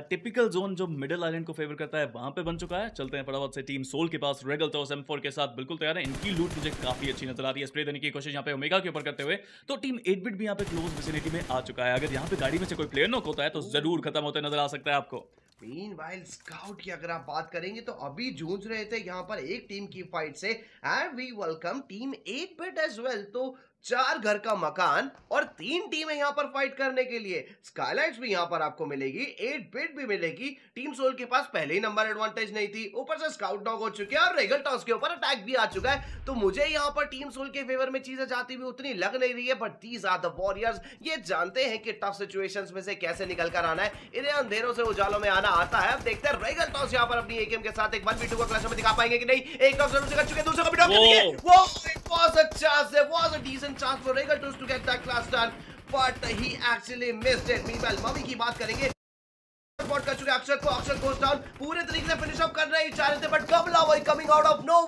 Typical zone जो middle island को favour करता है, वहाँ पे बन चुका है। चलते हैं फटाफट से टीम सोल के पास। रेगल टॉस एम के साथ बिल्कुल तैयार है। इनकी लूट मुझे काफ़ी अच्छी नज़र आ रही है। स्प्रे देने की कोशिश यहाँ पे ओमेगा के ऊपर करते हुए। तो टीम एट बिट भी यहाँ पे क्लोज विसिनिटी में आ चुका है। अगर यहाँ पे गाड़ी में से कोई प्लेयर नोक होता है तो ज़रूर खत्म होते नज़र आ सकता है आपको। मीनवाइल स्काउट की अगर आप बात करेंगे तो अभी जूझ रहे थे यहाँ पर एक टीम की फाइट से and we welcome team 8 bit as well तो चार घर का मकान और तीन टीमें यहाँ पर फाइट करने के लिए। स्काईलाइट्स भी यहाँ पर आपको मिलेगी एट बिट भी मिलेगी। टीम सोल के पास पहले ही नंबर एडवांटेज नहीं थी, ऊपर से स्काउट डॉग हो चुके हैं और रेगल टॉस के ऊपर अटैक भी आ चुका है। तो मुझे यहाँ पर टीम सोल के फेवर में चीज़ें जाती हुई उतनी लग नहीं रही है but these are the warriors ये जानते हैं कि टफ सिचुएशन में से कैसे निकल कर आना है। इन्हें अंधेरों से उजालों में आना आता है। अब देखते हैं रेगल टॉस यहाँ पर अपनी एकेएम के साथ एक वन बी टू का क्लच में दिखा पाएँगे कि नहीं। एक टॉस ज़रूर से कर चुके दूसरे को भी डॉग कर दिए वो it was a chance there was a decent chance for regal toss to get that clutch done but he actually missed it meanwhile mummy की बात करेंगे। स्पॉट कर चुके अक्षर को अक्षर गोस डाउन पूरे तरीके से फिनिश अप कर रहे हैं चाह रहे थे बट कबला वही कमिंग आउट ऑफ़ नो